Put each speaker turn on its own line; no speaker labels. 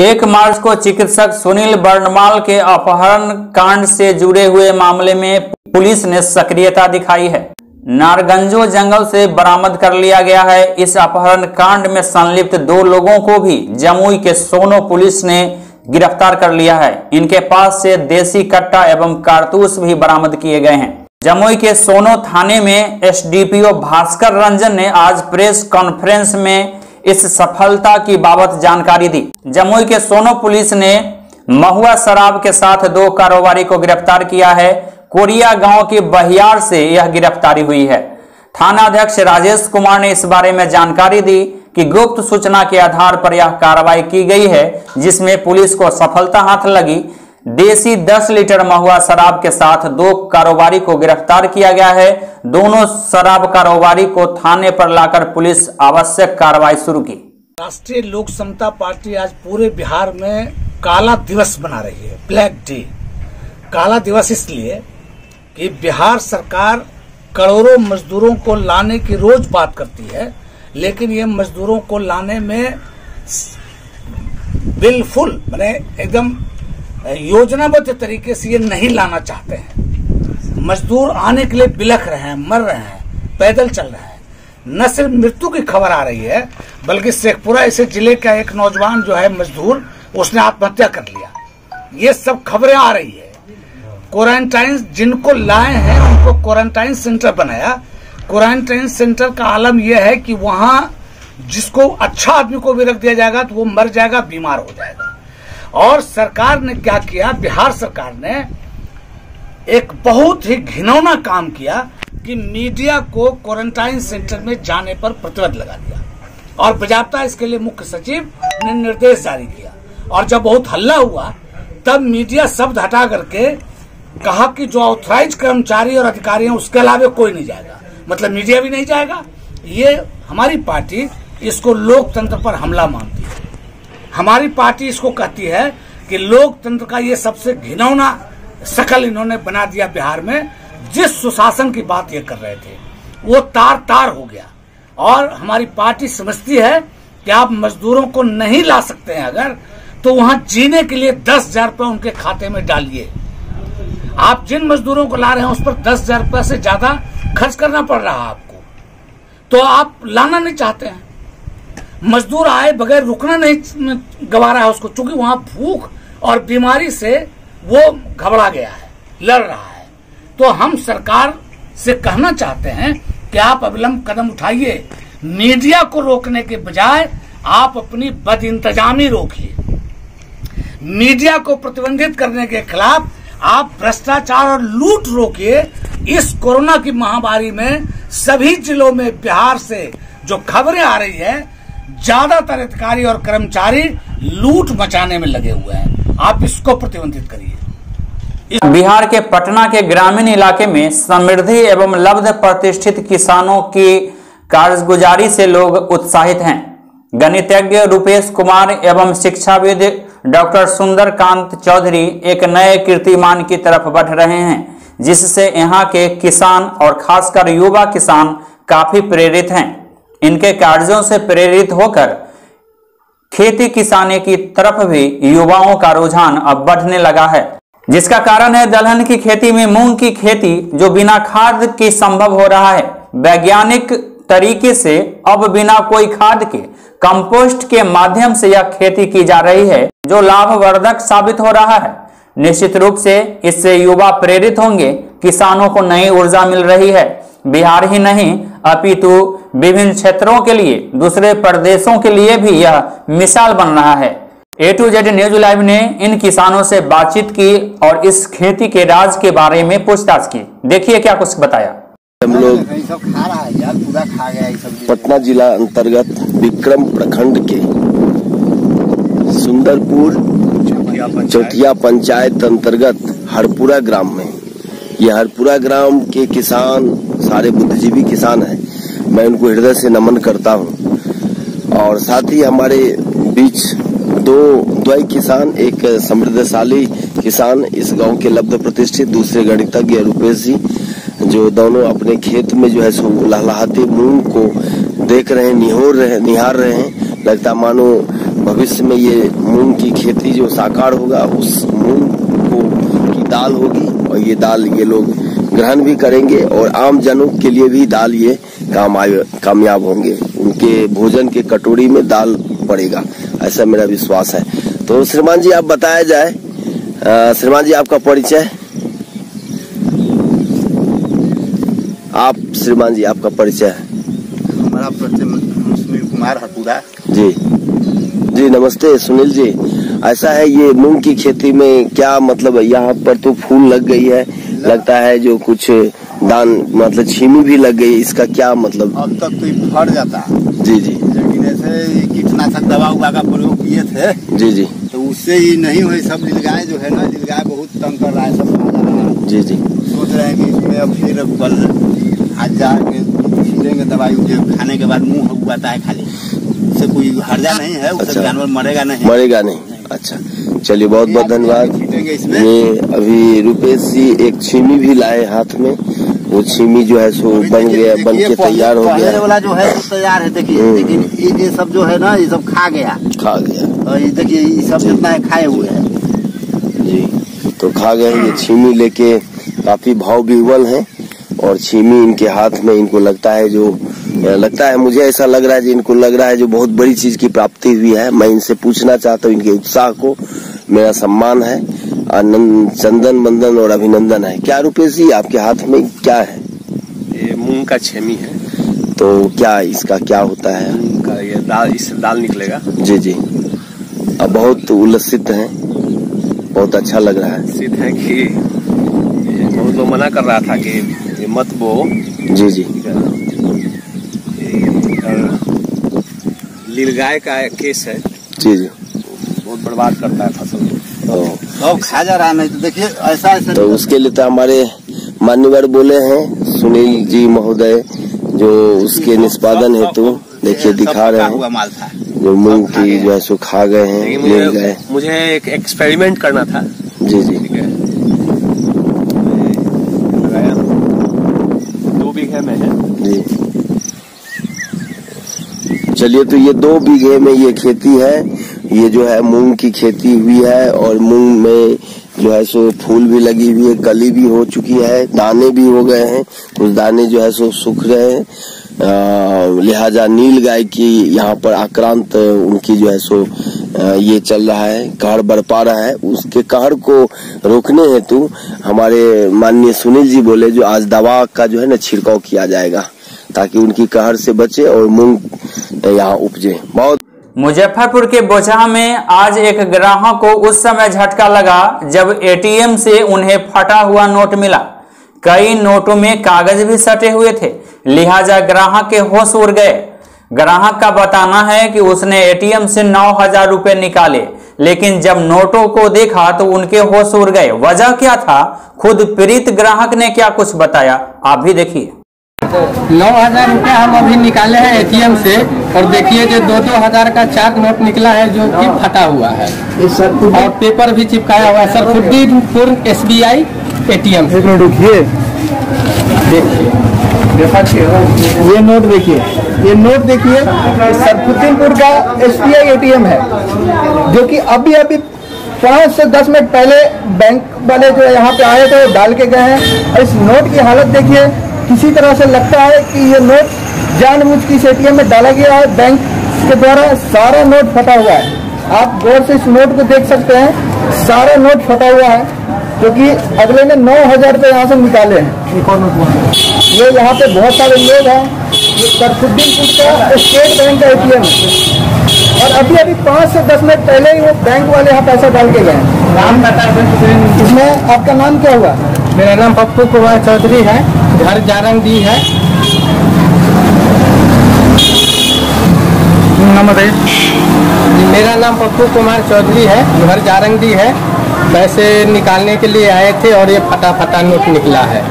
एक मार्च को चिकित्सक सुनील बर्णवाल के अपहरण कांड से जुड़े हुए मामले में पुलिस ने सक्रियता दिखाई है। नारगंजो जंगल से बरामद कर लिया गया है। इस अपहरण कांड में संलिप्त दो लोगों को भी जमुई के सोनो पुलिस ने गिरफ़्तार कर लिया है। इनके पास से देसी कट्टा एवं कारतूस भी बरामद किए गए हैं। जमुई के सोनो थाने में एसडीपीओ भास्कर रंजन ने आज प्रेस कॉन्फ्रेंस में इस सफलता की बाबत जानकारी दी। जमुई के सोनो पुलिस ने महुआ शराब के साथ दो कारोबारी को गिरफ़्तार किया है। कोरिया गाँव के बहियार से यह गिरफ्तारी हुई है। थाना अध्यक्ष राजेश कुमार ने इस बारे में जानकारी दी कि गुप्त सूचना के आधार पर यह कार्रवाई की गई है, जिसमें पुलिस को सफलता हाथ लगी। देसी 10 लीटर महुआ शराब के साथ दो कारोबारी को गिरफ़्तार किया गया है। दोनों शराब कारोबारी को थाने पर लाकर पुलिस आवश्यक कार्रवाई शुरू की।
राष्ट्रीय लोक समता पार्टी आज पूरे बिहार में काला दिवस मना रही है, ब्लैक डे। काला दिवस इसलिए कि बिहार सरकार करोड़ों मजदूरों को लाने की रोज बात करती है, लेकिन ये मजदूरों को लाने में बिल्कुल मैंने एकदम योजनाबद्ध तरीके से ये नहीं लाना चाहते हैं। मजदूर आने के लिए बिलख रहे हैं, मर रहे हैं, पैदल चल रहे हैं। न सिर्फ़ मृत्यु की खबर आ रही है, बल्कि शेखपुरा ऐसे ज़िले का एक नौजवान जो है मजदूर, उसने आत्महत्या कर लिया। ये सब खबरें आ रही है। क्वारंटाइन जिनको लाए हैं, उनको क्वारंटाइन सेंटर बनाया। क्वारंटाइन सेंटर का आलम यह है कि वहाँ जिसको अच्छा आदमी को भी रख दिया जाएगा तो वो मर जाएगा, बीमार हो जाएगा। और सरकार ने क्या किया? बिहार सरकार ने एक बहुत ही घिनौना काम किया कि मीडिया को क्वारंटाइन सेंटर में जाने पर प्रतिबंध लगा दिया। और बजाबता इसके लिए मुख्य सचिव ने निर्देश जारी किया। और जब बहुत हल्ला हुआ, तब मीडिया शब्द हटा करके कहा कि जो ऑथराइज कर्मचारी और अधिकारी हैं, उसके अलावा कोई नहीं जाएगा। मतलब मीडिया भी नहीं जाएगा। ये हमारी पार्टी इसको लोकतंत्र पर हमला मानती हमारी पार्टी इसको कहती है कि लोकतंत्र का ये सबसे घिनौना शकल इन्होंने बना दिया बिहार में, जिस सुशासन की बात ये कर रहे थे, वो तार तार हो गया। और हमारी पार्टी समझती है कि आप मजदूरों को नहीं ला सकते हैं अगर तो वहाँ जीने के लिए दस हज़ार रुपये उनके खाते में डालिए। आप जिन मजदूरों को ला रहे हैं, उस पर दस हज़ार रुपये से ज़्यादा खर्च करना पड़ रहा है आपको। तो आप लाना नहीं चाहते हैं। मजदूर आए बगैर रुकना नहीं गवा रहा है उसको, चूँकि वहाँ भूख और बीमारी से वो घबरा गया है, लड़ रहा है। तो हम सरकार से कहना चाहते हैं कि आप अविलंब कदम उठाइए। मीडिया को रोकने के बजाय आप अपनी बद इंतजामी रोकिए। मीडिया को प्रतिबंधित करने के खिलाफ आप भ्रष्टाचार और लूट रोकिए। इस कोरोना की महामारी में सभी जिलों में बिहार से जो खबरें आ रही है ज़्यादातर अधिकारी और कर्मचारी लूट मचाने में लगे हुए हैं। आप इसको प्रतिबंधित करिए।
बिहार के पटना के ग्रामीण इलाके में समृद्धि एवं लब्ध प्रतिष्ठित किसानों की कारगुजारी से लोग उत्साहित हैं। गणितज्ञ रूपेश कुमार एवं शिक्षाविद डॉक्टर सुंदरकांत चौधरी एक नए कीर्तिमान की तरफ़ बढ़ रहे हैं, जिससे यहाँ के किसान और खासकर युवा किसान काफ़ी प्रेरित हैं। इनके कार्यों से प्रेरित होकर खेती किसानी की तरफ़ भी युवाओं का रुझान अब बढ़ने लगा है। जिसका कारण है दलहन की खेती में मूंग की खेती, जो बिना खाद के संभव हो रहा है। वैज्ञानिक तरीके से अब बिना कोई खाद के कंपोस्ट के माध्यम से यह खेती की जा रही है, जो लाभवर्धक साबित हो रहा है। निश्चित रूप से इससे युवा प्रेरित होंगे, किसानों को नई ऊर्जा मिल रही है। बिहार ही नहीं अपितु विभिन्न क्षेत्रों के लिए दूसरे प्रदेशों के लिए भी यह मिसाल बन रहा है। A to Z News Live ने इन किसानों से बातचीत की और इस खेती के राज के बारे में पूछताछ की। देखिए क्या कुछ बताया।
हम लोग
खा रहा है पूरा खा गया ये
पटना जिला अंतर्गत विक्रम प्रखंड के सुंदरपुर चौथिया पंचायत अंतर्गत हरपुरा ग्राम में यह हरपुरा ग्राम के किसान, सारे बुद्धिजीवी किसान हैं। मैं उनको हृदय से नमन करता हूँ। और साथ ही हमारे बीच दो द्वय किसान, एक समृद्धशाली किसान इस गाँव के लब्ध प्रतिष्ठित, दूसरे गणितज्ञ रूपेश जी, जो दोनों अपने खेत में जो है सो लहलहाते मूंग को देख रहे हैं, निहोर रहे निहार रहे हैं। लगता मानो भविष्य में ये मूंग की खेती जो साकार होगा, उस मूंग को, की दाल होगी और ये दाल ये लोग ग्रहण भी करेंगे और आम जनों के लिए भी दाल ये काम कामयाब होंगे। उनके भोजन के कटोरी में दाल पड़ेगा ऐसा मेरा विश्वास है। तो श्रीमान जी आप बताया जाए श्रीमान जी आपका परिचय? आप श्रीमान जी आपका परिचय?
हमारा परिचय सुनील कुमार हटूरा
जी। जी नमस्ते सुनील जी। ऐसा है ये मूंग की खेती में क्या मतलब यहाँ पर तो फूल लग गई है। लगता है जो कुछ दान मतलब छीमी भी लग गई इसका क्या मतलब?
अब तक तो फट जाता।
जी जी।
लेकिन ऐसे कीटनाशक दवा उवा का प्रयोग किए थे
जी जी।
तो उससे ये नहीं हुई सब नीलगाय जो है ना नीलगाय बहुत तंग कर रहा है सब जा है
जी।
सोच रहे हैं कि इसमें अब फिर कल आज जाके छिड़ेंगे दवाई उसे खाने के बाद मुँह उगाता है खाली। उससे कोई हर्जा नहीं है उससे
अच्छा।
जानवर मरेगा नहीं।
मरेगा नहीं। अच्छा। चलिए बहुत बहुत धन्यवाद। ये अभी रुपेश जी एक छीमी भी लाए हाथ में। वो छीमी जो है सो बन गया बन के तैयार हो गया।
वाला जो है वो तैयार है देखिए
हम्म।
लेकिन ये ये सब जो है ना ये सब खा गया।
खा गया।
और ये देखिए ये सब जितना है खाए हुए है।
जी तो खा गए ये छीमी लेके। काफ़ी भाव विह्वल है और छीमी इनके हाथ में इनको लगता है जो लगता है मुझे ऐसा लग रहा है जी इनको लग रहा है जो बहुत बड़ी चीज़ की प्राप्ति हुई है। मैं इनसे पूछना चाहता हूँ इनके उत्साह को। मेरा सम्मान है। आनंद चंदन बंदन और अभिनंदन है। क्या रुपेश जी आपके हाथ में क्या है?
ये मूंग का छेमी है।
तो क्या इसका क्या होता है?
मूंग का ये दाल इससे दाल निकलेगा।
जी जी। अब बहुत उल्लसित हैं। बहुत अच्छा लग रहा है।
सिद्ध है कि बहुत लोग मना कर रहा था कि मत बो।
जी जी
ये, अ, लीलगाय का केस है।
जी जी।
बहुत बर्बाद करता है फ़सल को।
ओ।
सब खा जा रहा है नहीं तो देखिए ऐसा ऐसा
तो उसके लिए तो हमारे मान्यवर बोले हैं सुनील जी महोदय जो उसके निष्पादन हेतु देखिए दिखा रहे हैं। जो मूंग की जो है सो खा गए हैं
मुझे मुझे एक एक्सपेरिमेंट करना था।
जी जी
ठीक है ये लगाया दो बीघे में है
जी चलिए तो ये दो बीघे में ये खेती है। ये जो है मूंग की खेती हुई है और मूंग में जो है सो फूल भी लगी हुई है, कली भी हो चुकी है, दाने भी हो गए हैं। कुछ दाने जो है सो सूख रहे हैं। लिहाजा नील गाय की यहाँ पर आक्रांत उनकी जो है सो ये चल रहा है, कहर बरपा रहा है। उसके कहर को रोकने हेतु हमारे माननीय सुनील जी बोले, जो आज दवा का जो है ना छिड़काव किया जाएगा, ताकि उनकी कहर से बचे और मूंग यहाँ उपजे। बहुत
मुजफ्फरपुर के बोचहा में आज एक ग्राहक को उस समय झटका लगा जब एटीएम से उन्हें फटा हुआ नोट मिला। कई नोटों में कागज़ भी सटे हुए थे, लिहाजा ग्राहक के होश उड़ गए। ग्राहक का बताना है कि उसने एटीएम से नौ हज़ार रुपए निकाले, लेकिन जब नोटों को देखा तो उनके होश उड़ गए। वजह क्या था? खुद पीड़ित ग्राहक ने क्या कुछ बताया? आप भी देखिए।
नौ हज़ार रुपया हम अभी निकाले हैं एटीएम से और देखिए जो दो दो हज़ार का चार नोट निकला है जो कि फटा हुआ है। और पेपर भी चिपकाया हुआ है। Sir Sarfuddinpur S B I ATM
एक मिनट रुकिए। ये नोट देखिए। ये नोट देखिए सरफुद्दीनपुर का S B I A T M है जो कि अभी अभी पाँच से दस मिनट पहले बैंक वाले जो यहाँ पे आए थे वो डाल के गए हैं। और इस नोट की हालत देखिए। किसी तरह से लगता है कि ये नोट जानबूझ के एटीएम में डाला गया है। बैंक के द्वारा सारा नोट फटा हुआ है। आप गौर से इस नोट को देख सकते हैं। सारा नोट फटा हुआ है क्योंकि अगले ने नौ हज़ार रुपये यहाँ से निकाले हैं। ये यहाँ पे बहुत सारे लोग हैं। सरफुद्दीनपुर का स्टेट बैंक का एटीएम है। और अभी अभी पाँच से दस मिनट पहले ही वो बैंक वाले यहाँ पैसा डाल के गए हैं।
नाम बता
इसमें आपका नाम क्या हुआ?
मेरा नाम पप्पू कुमार चौधरी है। घर जारंग दी है।
नमस्ते।
मेरा नाम पप्पू कुमार चौधरी है। घर जारंगदी है। पैसे निकालने के लिए आए थे और ये फटाफटा फटा नोट निकला है।